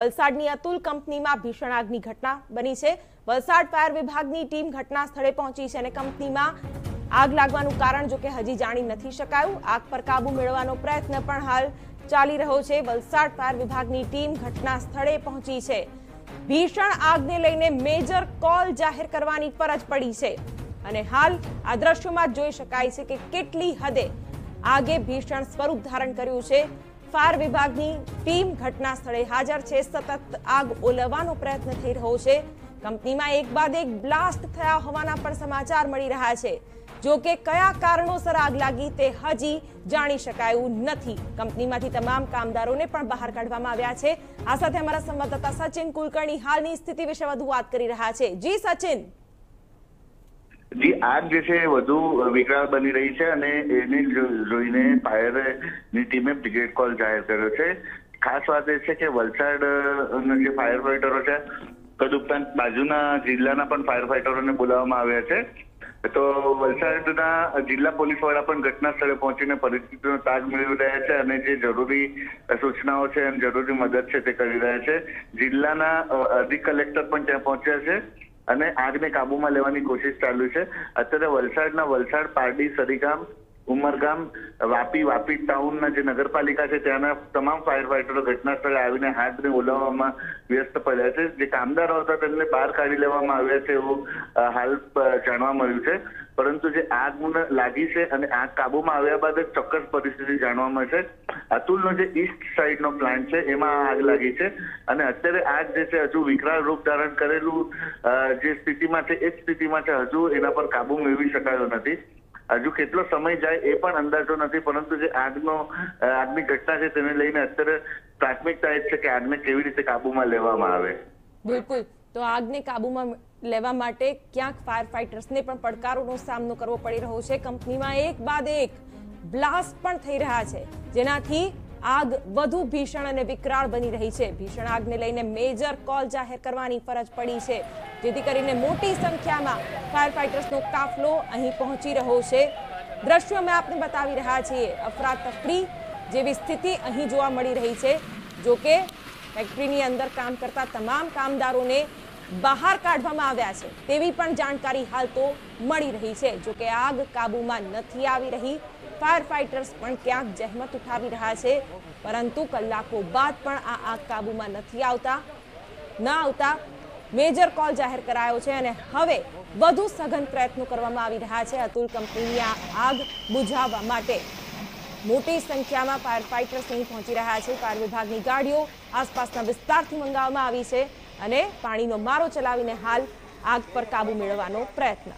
વલસાડની અતુલ કંપનીમાં ભીષણ આગની ઘટના બની છે. વલસાડ ફાયર વિભાગની ટીમ ઘટના સ્થળે પહોંચી છે અને કંપનીમાં આગ લાગવાનું કારણ જો કે હજી જાણી નથી શકાયું. આગ પર કાબુ મેળવવાનો પ્રયત્ન પણ હાલ ચાલી રહ્યો છે. વલસાડ ફાયર વિભાગની ટીમ ઘટના સ્થળે પહોંચી છે. ભીષણ આગને લઈને મેજર કોલ જાહેર કરવાની ફરજ પડી છે. અને હાલ આ દ્રશ્યોમાં જોઈ શકાય છે કે કેટલી હદે આગે ભીષણ સ્વરૂપ ધારણ કર્યું છે. ફાયર વિભાગની ટીમ ઘટના સ્થળે હાજર છે. સતત આગ ઓલવવાનો પ્રયત્ન થઈ રહ્યો છે. કંપનીમાં એક બાદ એક બ્લાસ્ટ થયા હોવાના પણ સમાચાર મળી રહ્યા છે. જો કે કયા કારણોસર આગ લાગી તે હજી જાણી શકાયું નથી. કંપનીમાંથી તમામ કામદારોને પણ બહાર કાઢવામાં આવ્યા છે. આ સાથે અમારા સંવાદદાતા સચિન કુલકર્ણી હાલની સ્થિતિ વિશે વધુ વાત કરી રહ્યા છે. જી, સચિન. જી આગ જે છે વધુ વિકરાળ બની રહી છે અને એને જોઈને ફાયરની ટીમે બ્રિગેડ કોલ જાહેર કર્યો છે. ખાસ વાત એ છે કે વલસાડ જે ફાયર ફાઈટરો છે, તદુપરાંત બાજુના જિલ્લાના પણ ફાયર ફાઈટરોને બોલાવવામાં આવ્યા છે. તો વલસાડના જિલ્લા પોલીસ વડા પણ ઘટના સ્થળે પહોંચીને પરિસ્થિતિનો તાગ મેળવી રહ્યા છે અને જે જરૂરી સૂચનાઓ છે અને જરૂરી મદદ છે તે કરી રહ્યા છે. જિલ્લાના અધિક કલેક્ટર પણ ત્યાં પહોંચ્યા છે. અને આગને કાબુમાં લેવાની કોશિશ ચાલુ છે. અત્યારે વલસાડના વલસાડ, પારડી, સરીગામ, ઉમરગામ, વાપી વાપી ટાઉનના જે નગરપાલિકા છે, ત્યાંના તમામ ફાયર ફાઈટરો ઘટના સ્થળે આવીને હાથને ઓલવવામાં વ્યસ્ત પડ્યા છે. જે કામદારો હતા, તેમને બહાર કાઢી લેવામાં આવ્યા છે એવું હાલ જાણવા મળ્યું છે. પરંતુ જે આગ લાગી છે અને આગ કાબુમાં આવ્યા બાદ ચોક્કસ પરિસ્થિતિ જાણવા મળશે. અતુલનો જે ઈસ્ટ સાઈડનો પ્લાન્ટ છે, એમાં આગ લાગી છે. અને અત્યારે આગ જે છે, હજુ વિકરાળ રૂપ ધારણ કરેલું જે સ્થિતિમાં છે, એ સ્થિતિમાં છે. હજુ એના પર કાબુ મેળવી શકાયો નથી. હજુ કેટલો સમય જાય એ પણ અંદાજો નથી, પરંતુ જે આગનો આગની ઘટના છે, તેને લઈને અત્યારે પ્રાથમિકતા એ છે કે આગને કેવી રીતે કાબુમાં લેવામાં આવે. બિલકુલ. તો આગને કાબુમાં લેવા માટે ક્યાંક ફાયર ફાઇટર્સને પણ પડકારોનો સામનો કરવો પડી રહ્યો છે. કંપનીમાં એક બાદ એક બ્લાસ્ટ પણ થઈ રહ્યા છે. જેનાથી આગ વધુ ભીષણ અને વિકરાળ બની રહી છે. ભીષણ આગને લઈને મેજર કોલ જાહેર કરવાની ફરજ પડી છે. જેથી કરીને મોટી સંખ્યામાં ફાયર ફાઇટર્સનો કાફલો અહીં પહોંચી રહ્યો છે. દ્રશ્યો અમે આપને બતાવી રહ્યા છીએ. અફરાતફરી જેવી સ્થિતિ અહીં જોવા મળી રહી છે. જો કે ફેક્ટરીની અંદર કામ કરતા તમામ કામદારોને બહાર કાઢવામાં આવ્યા છે. તેવી પણ જાણકારી હાલ તો મળી રહી છે. જોકે આગ કાબૂમાં નથી આવી રહી. ફાયર ફાઇટર્સ પણ ક્યાંક જહેમત ઉઠાવી રહ્યા છે, પરંતુ કલાકો બાદ પણ આ આગ કાબૂમાં નથી આવતા, ન આવતા મેજર કોલ જાહેર કરાયો છે અને હવે વધુ સઘન પ્રયત્નો કરવામાં આવી રહ્યા છે. અતુલ કંપનીની આગ બુઝાવવા માટે મોટી સંખ્યામાં ફાયર ફાઇટર્સ અહીં પહોંચી રહ્યા છે. ફાયર વિભાગની ગાડીઓ આસપાસના વિસ્તારથી મંગાવવામાં આવી છે અને પાણીનો મારો ચલાવીને હાલ આગ પર કાબુ મેળવવાનો પ્રયત્ન